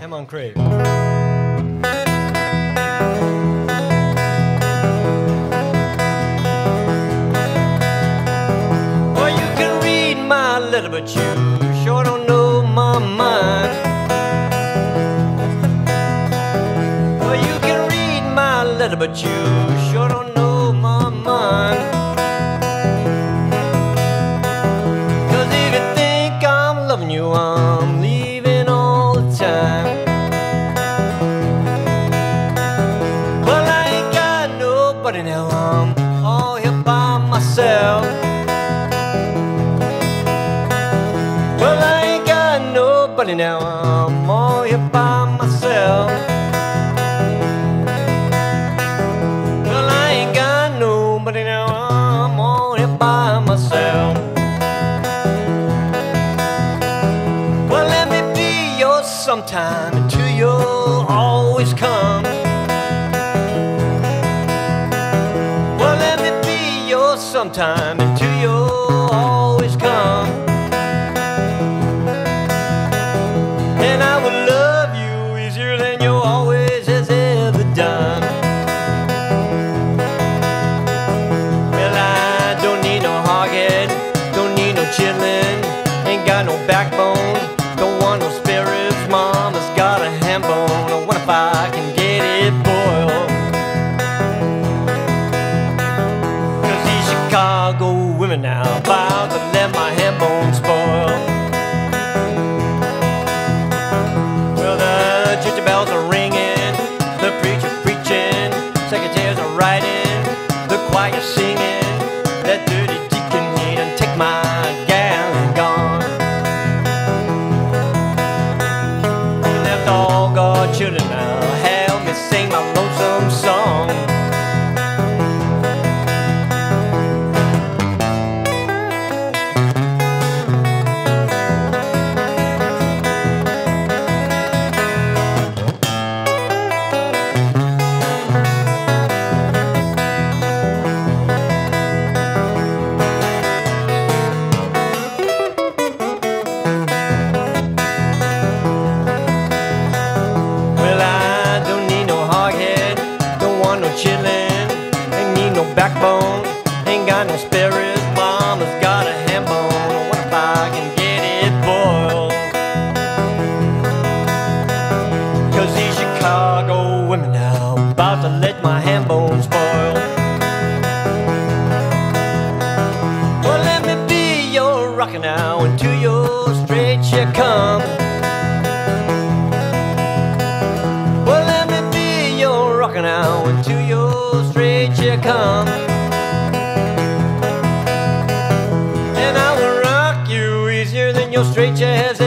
Ham Hound Crave. Well, you can read my letter, but you sure don't know my mind. Well, you can read my letter, but you sure don't nobody now, I'm all here by myself. Well, I ain't got nobody now, I'm all here by myself. Well, let me be yours sometime until you'll always come. Well, let me be yours sometime until you'll got no backbone, don't want no spare ribs. Mama's got a ham bone. I wonder if I can get it boiled. Cause these Chicago women now about to let my ham bone spoil. Well, the church bells are ringing, the preacher preaching, secretaries are writing, the choir backbone, ain't got no ribs. Mama's got a ham bone. Wonder if I can get it boiled. Cause these Chicago women now about to let my ham bone spoil. Well, let me be your rocker now until you're straight you come. Well, let me be your rocker now until you're made you come. And I will rock you easier than your straight jazz.